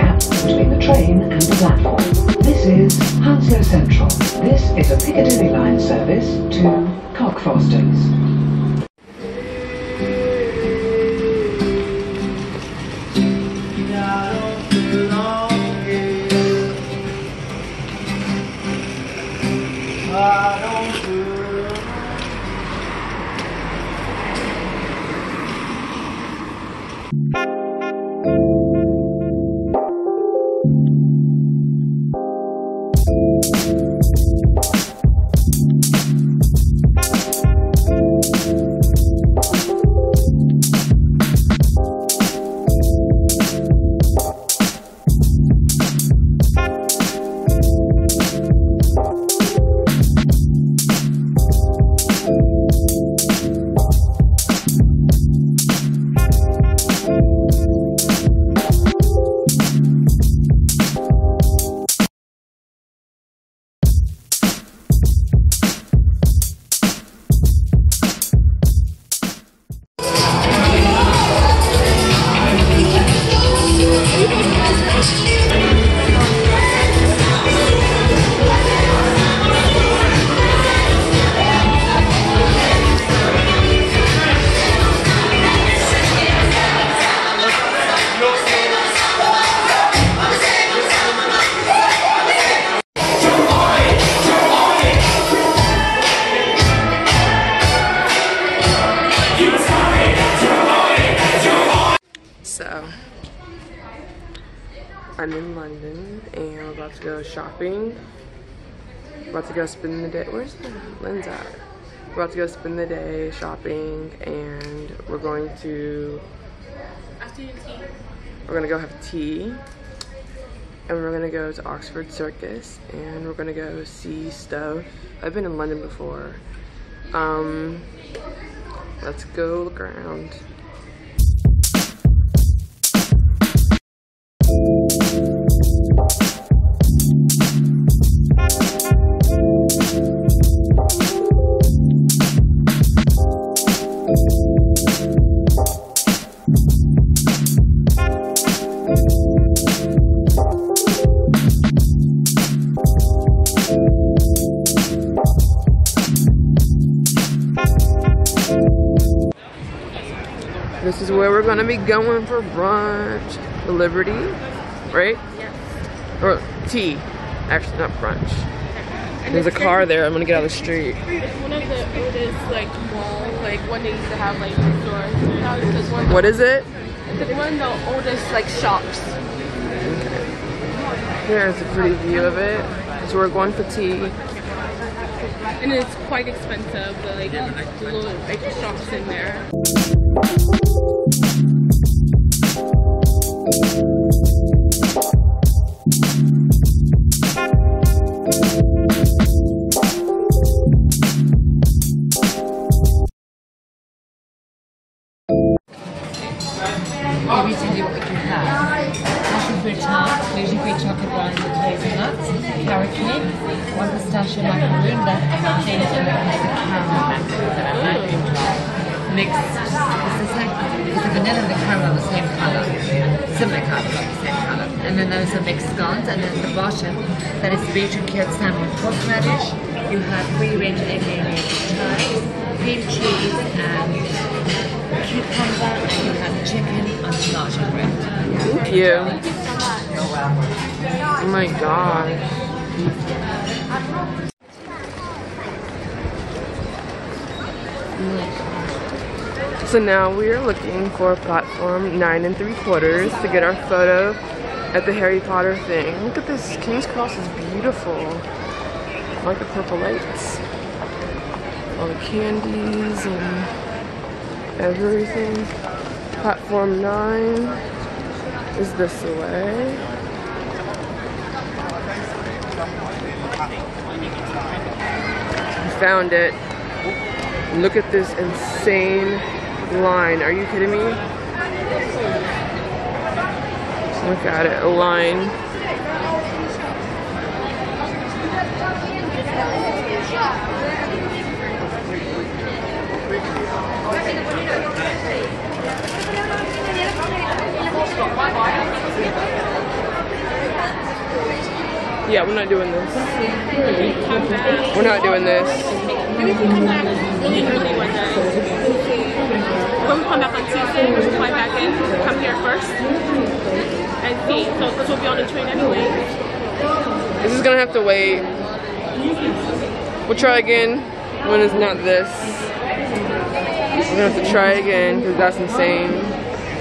gaps between the train and the platform. This is Hounslow Central. This is a Piccadilly line service to Cockfosters. I don't feel I'm in London and we're about to go shopping. About to go spend the day. Where's the lens at? We're about to go spend the day shopping and we're going to. After your tea. We're gonna go have tea. And we're gonna go to Oxford Circus and we're gonna go see stuff. I've been in London before. Um, let's go look around. This is where we're gonna be going for brunch. The Liberty, right? Yes. Or tea. Actually, not brunch. And There's a car there. I'm gonna get out of the street. It's one of the oldest like mall, like one they used to have like stores. Now it's just one. What is it? It's one of the oldest like shops. Here's a pretty view of it. So we're going for tea. And it's quite expensive. The like the little like shops in there. Fruit tart, gluten free chocolate wine with hazelnuts, carrot cake, one pistachio macaroon, that contains a piece of caramel macaroon that I like to. Mixed, is like, because the vanilla and the caramel the same color, similar color, but the same color. And then there's a mixed scones, and then the bottom, that is beetroot cured salmon with horseradish. You have free range aka chives, cream cheese, and cucumber, and you have chicken on and bread. Thank you. Oh my gosh. So now we are looking for platform nine and three quarters to get our photo at the Harry Potter thing. Look at this, King's Cross is beautiful. I like the purple lights. All the candies and everything. Platform nine is this way. Found it. Look at this insane line. Are you kidding me? Look at it, a line. Yeah, we're not doing this. We're not doing this. Maybe if we come back really early one day. When we come back on Tuesday, we should fly back in, come here first, and see. So, because we'll be on the train anyway. This is gonna have to wait. We'll try again when it's not this. We're gonna have to try again because that's insane.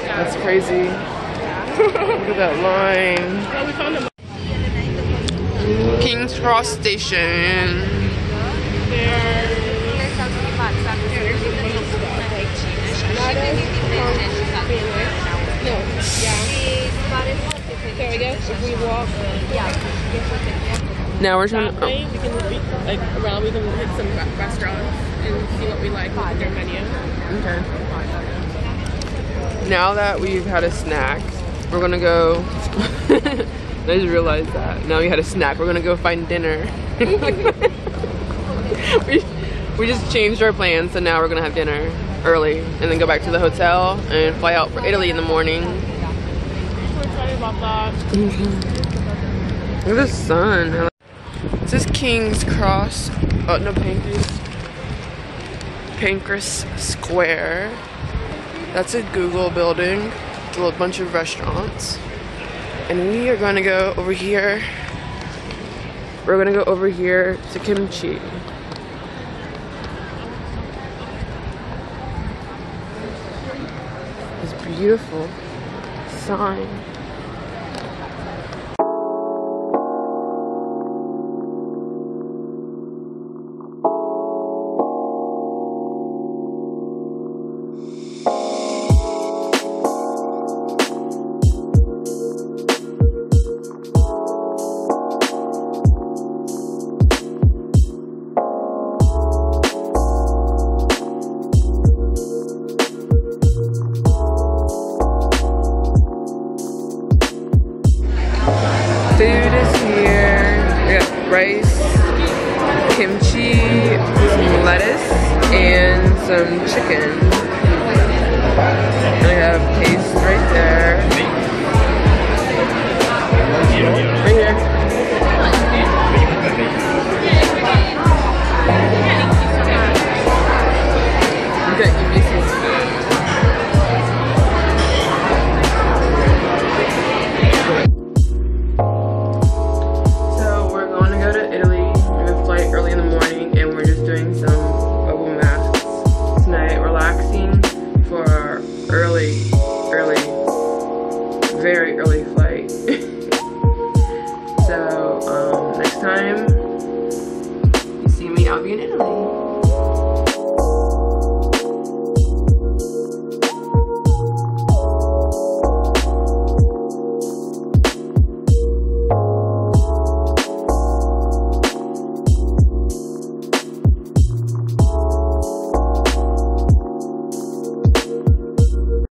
That's crazy. Look at that line. King's Cross Station. There we go. If we walk Now we're trying to. way, we can like around. We can hit some restaurants and see what we like with their menu. Oh, okay. Now that we've had a snack, we're gonna go. I just realized that. Now we had a snack. We're gonna go find dinner. we, we just changed our plans, so now we're gonna have dinner early and then go back to the hotel and fly out for Italy in the morning. We're excited about that. Look at the sun. I This is King's Cross. Oh, no, Pancras. Pancras Square. That's a Google building. It's a little bunch of restaurants. And we are to go over here. We're to go over here to Kimchee. This beautiful sign. Some chicken.